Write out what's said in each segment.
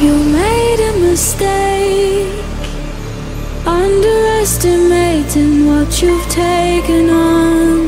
You made a mistake, underestimating what you've taken on.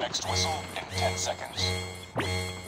Next whistle in 10 seconds.